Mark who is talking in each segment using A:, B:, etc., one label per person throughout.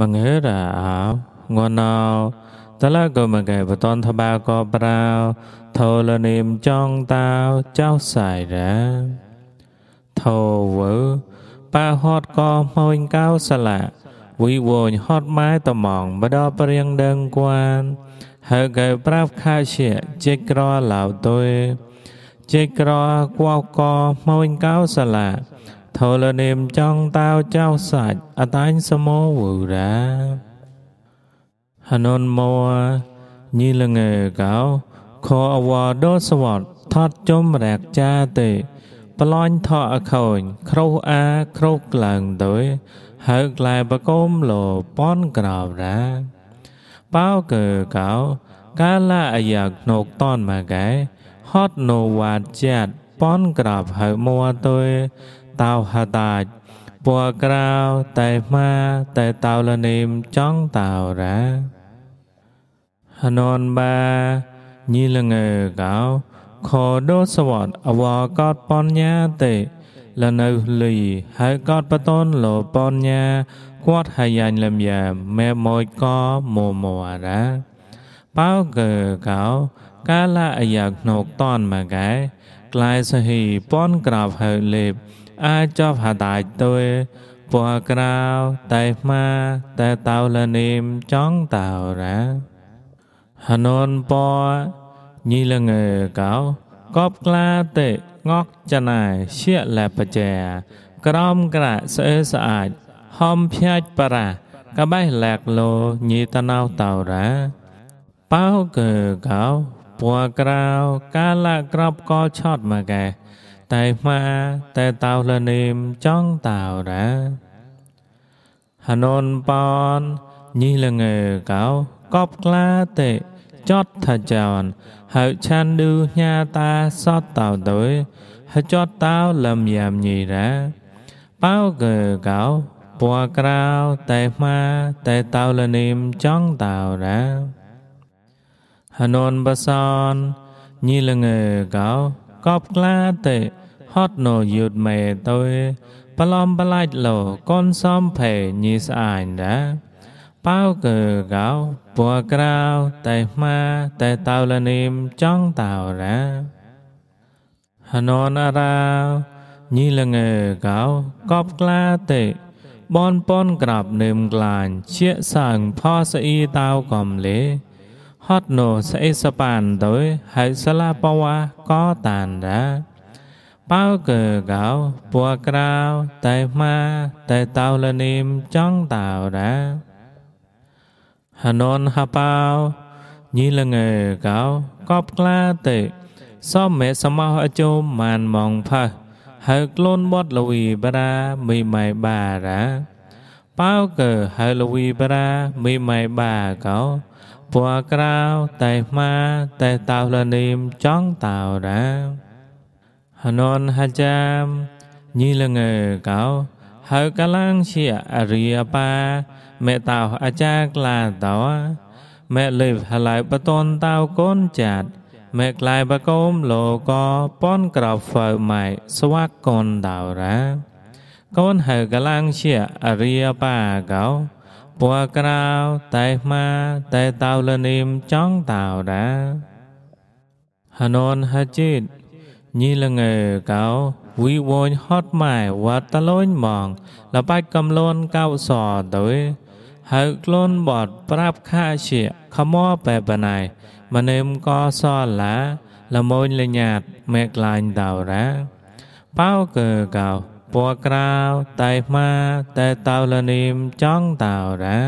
A: បង្ហេរអោងនោតលកមកែបតនថបាកប្រោថោលនេមចងតាវចៅសាយរ៉ាថោវើប៉ាហត់កម៉ួយកៅសលាវិវញហត់ម៉ែតមងបដព្រៀងដឹងគួនហើកែប្រាប់ខាជាចេក្រឡៅទុយចេក្រគួកម៉ួយកៅសលា ថោលនេមចងតាវចៅសាច់អតាញ់សមោវរ៉ាហននមោញីលងើកោខអវដោសវតថត់ចំរែកចាទេប្លាញ់ថោអខូនគ្រូអាគ្រូក្លាំងទុយហើក្លែបកុំលោប៉នក្រោរ៉ាបោកើកោ កាលាអាយ៉ាណុកតនមកែហត់ណូវ៉ាចាត់ប៉នក្របហើមួទុយ តៅហតាចពួក្រៅតែម៉ាតែតៅលនេមចង់តៅរ៉ាហននបាញីលងើកោខដោសវតអវកតបញ្ញាទេលនៅលីហើយកតបតនលោបញ្ញាគាត់ហើយយ៉ាញ់លំយ៉ាមេម៉ួយកមមវរ៉ាបោកើកោ កាលអាយ៉ាណុកតនមកែក្លាយសហីពនក្រាបហើយលេប អាចប់ហតាយទុយពណ៌ក្រៅតែម៉ាតែតៅលនេមចង់តៅរ៉ាហននពញីលងើកោកបក្លាទេងកចណៃជាលបជាក្រមក្រាស្អេស្អាតហំភៀចបរាកបៃលែកលោញីតណៅតៅរ៉ាប៉ៅកើកោពណ៌ក្រៅកាលក្របកឆត់មកកែ តែម៉ាតែតៅលនេមចង់តៅរ៉ាហននប៉នញីលងើកោកបក្លាទេចត់ថាចោនហើយឆានឌឺញ៉ាតាសតតៅទុយហើយចត់តៅលំយ៉ាមញីរ៉ាប៉ៅកើកោពណ៌ក្រៅតែម៉ាតែ តៅលនេមចង់តៅរ៉ាហននបសនញីលងើកោកបក្លាទេហត់ណូយុតមេតុយប្លំប្លាច់លោកូនសំភេញីស្អាញដាប៉ៅកើកោពัวក្រៅតែម៉ាតែតៅលនេមចង់តៅរ៉ាហននអារ៉ាញីលងើកោកបក្លាទេបនប៉ុនក្រាប់នឹមក្លាញជាសាងផោស្អ៊ីតៅកំលេហត់ណូស្អេសប៉ានទៅហើយស្លាបវ៉ាក៏តានដែរ ប៉ៅកើកោពួក្រៅតែម៉ាតែតៅលនីមចង់តៅរាហននហប៉ៅញីលងើកោកបក្លាទេសមមេសមោអជុំមានមងផើហើយខ្លួនបត់លវីបារាមីម៉ៃបារាប៉ៅកើហើយលវីបារាមីម៉ៃបាកោពួក្រៅតែម៉ាតែតៅលនីមចង់តៅរា ហននហចាមញីលងើកោហើកលាំងជាអរិយបាមេតោអាចារ្យក្លាតោមេលេវហឡៃបតនតោកូនចាត់មេក្លាយបកុំលោកប៉ុនក្រៅហ្វៅម៉ៃស្វាកូនតោរ៉ាកូនហើកលាំងជាអរិយបាកោពួក្រៅតែម៉ាតែតៅលនីមចង់តោរ៉ាហននហជីត ញីលងើកោវីវញហត់ម៉ែវត្តតលូនម៉ងលបាច់កំលូនកៅសទៅហើក្លូនបតប្រាប់ខាជាខមោបែបណៃម្នឹមកសឡាលមូនលញាតមេក្លាញ់តៅរ៉ាប៉ៅកើកោពัวក្រៅតែម៉ាតែតៅលនីមចង់តៅរ៉ា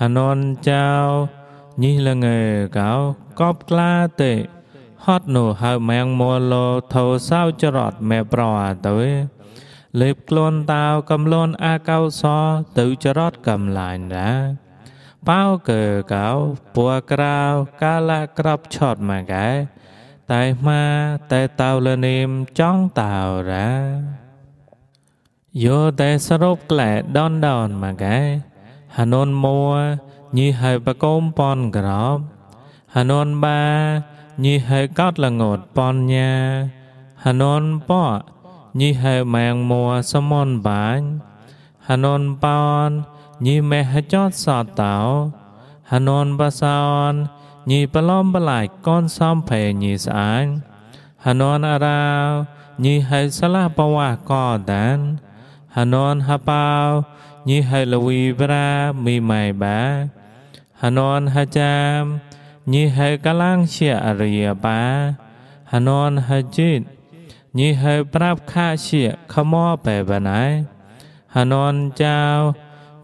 A: ហននចៅញីលងើកោកបក្លាទេ ហត់នោះហៅម៉ាំងមួលោថោសៅចរត់មេប្រអទៅលេបខ្លួនតាវកំលូនអាកៅសទៅចរត់កំឡាញ់ណាប៉ៅកើកៅពួក្រៅកាលាក្របឆត់មកកែតែម៉ាតែតៅលនេមចង់តៅរ៉ាយោតែសរុបក្លែដនដនមកកែហនុនមួញីហើយបកុំប៉ុនក្របហនុនបា ញីហើកោតលងត់បញ្ញាហននប៉ញីហើម៉ាងមួសមនបាញ់ហ Hanon Paon Nhi mẹ hả chót sọt tảo Hanon Ba Saon Nhi Palom Balai Con Som Phê Nhi Saan Hanon Arao Nhi Hay Salah Pawa Ko Dan Hanon Hapao Nhi Hay Lawi Bra Mi Mai Ba Hanon Hajam Nhi Hay Kalang Shia Arya Ba Hanon Hajit Nhi Hay Prap Kha Shia Khamo Pe Banai Hanon Chao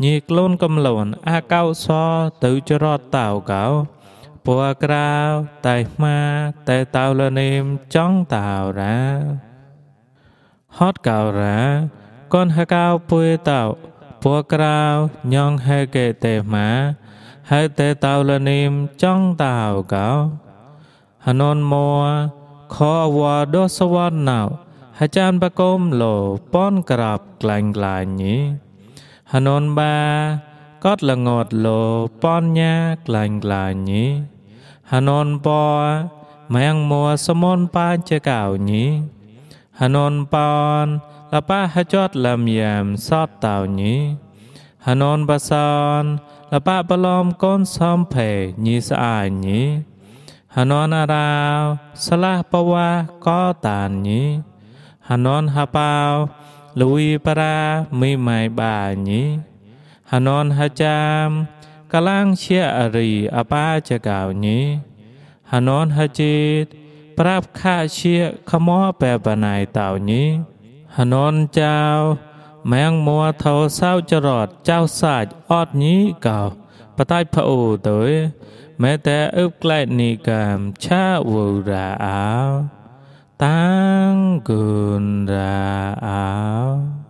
A: ញីក្លូនកំលូនអាកៅសទៅចរតតៅកៅពัวក្រៅតែម៉ាតែតៅលនេមចង់តៅរ៉ាហត់កៅរ៉ាកូនហកៅពុយតៅពัวក្រៅញងហេកេតេម៉ា ហើយតែតៅលនេមចង់តៅកៅហននមួខវ៉ាដោសវ៉ាណៅហាចានបកុំលោប៉ុនក្រាបក្លាញ់ក្លាញ់ញីហននបាកតលងត់លោប៉នញាក្លាញ់ក្លាញីហននពម៉ាំងមួសមនបាចកៅញីហននប៉នលបហចតលំយ៉ាមសតតៅញីហននបាសន លបបឡំកូនសំភេញីស្អាញីហននអារោស្លាស់បវ៉ាកតានញីហននហបោ แมงมัวเทาเศร้าจรอดเจ้าสาดออดนี้เก่าปะใต้พระโอเตยแม้แต่อึบใกล้นิกามชาวราอาตั้งกุนราอา